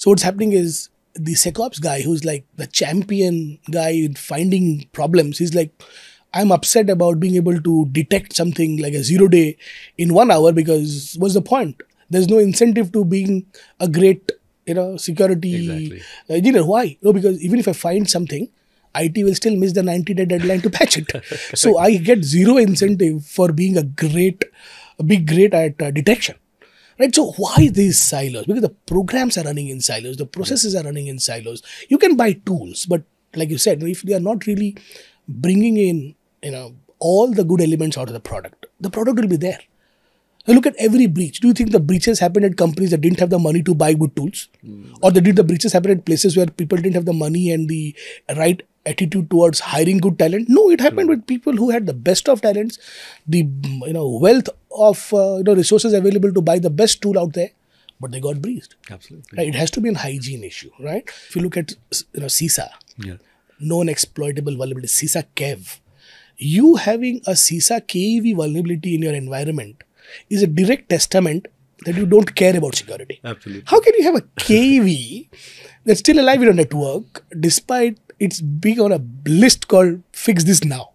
So what's happening is the SecOps guy, who's like the champion guy in finding problems, he's like, I'm upset about being able to detect something like a zero day in one hour because what's the point? There's no incentive to being a great, you know, security Exactly. engineer. Why? No, because even if I find something, IT will still miss the 90 day deadline to patch it. so I get zero incentive for being a great, a big great at uh, detection. Right. So why these silos? Because the programs are running in silos, the processes are running in silos. You can buy tools, but like you said, if they are not really bringing in, you know, all the good elements out of the product, the product will be there. Now look at every breach. Do you think the breaches happened at companies that didn't have the money to buy good tools? Hmm. Or did the breaches happen at places where people didn't have the money and the right attitude towards hiring good talent? No, it happened with people who had the best of talents, the you know wealth of uh, you know resources available to buy the best tool out there, but they got breached. Absolutely. Right? It has to be an hygiene issue, right? If you look at you know CISA, Yeah. known exploitable vulnerability, CISA KEV. You having a CISA KEV vulnerability in your environment is a direct testament that you don't care about security. Absolutely. How can you have a KEV that's still alive in your network despite it's being on a list called fix this now?